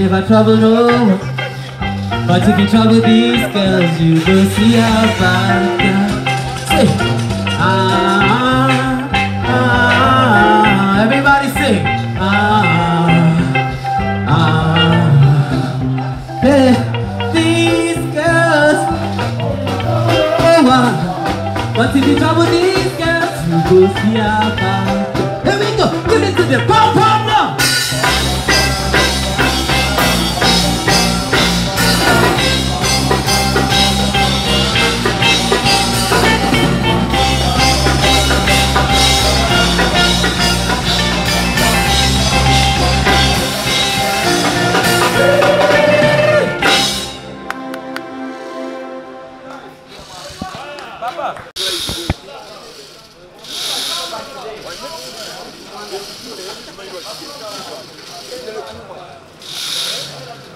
If I trouble, no. But if you trouble these girls You will see how bad they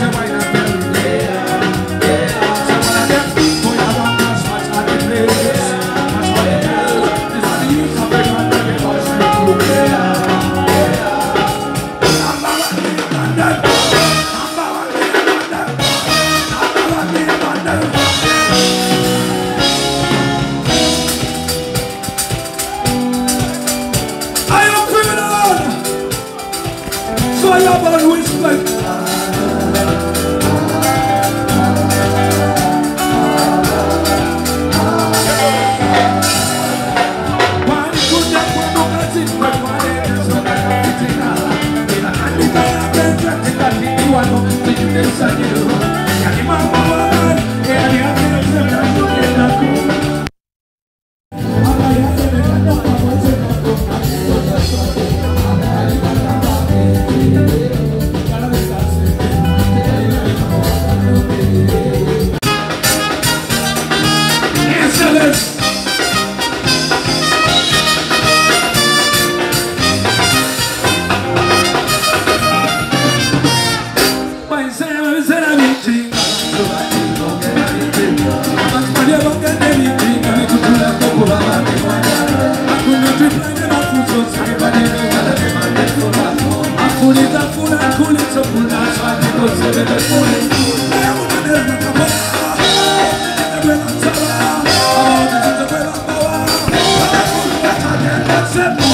Jamaica. Yes! Accept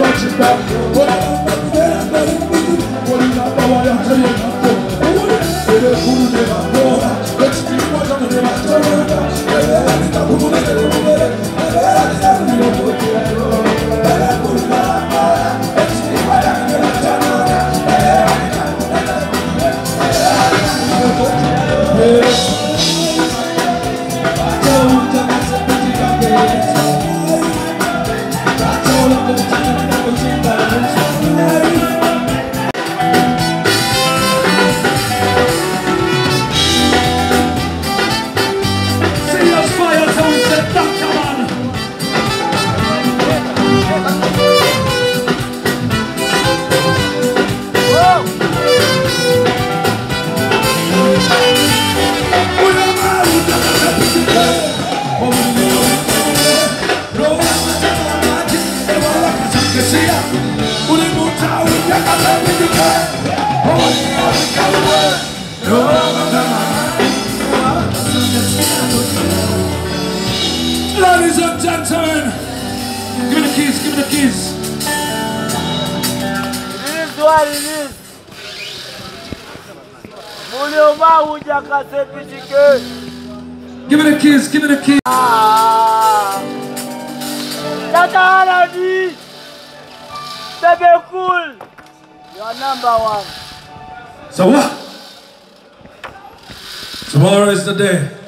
what you. And gentlemen, give me the keys, give me the keys. It is what it is. Give me the keys, give the keys. Ah. Tata Aladi. Bebe cool. You are number one. So what? Tomorrow is the day.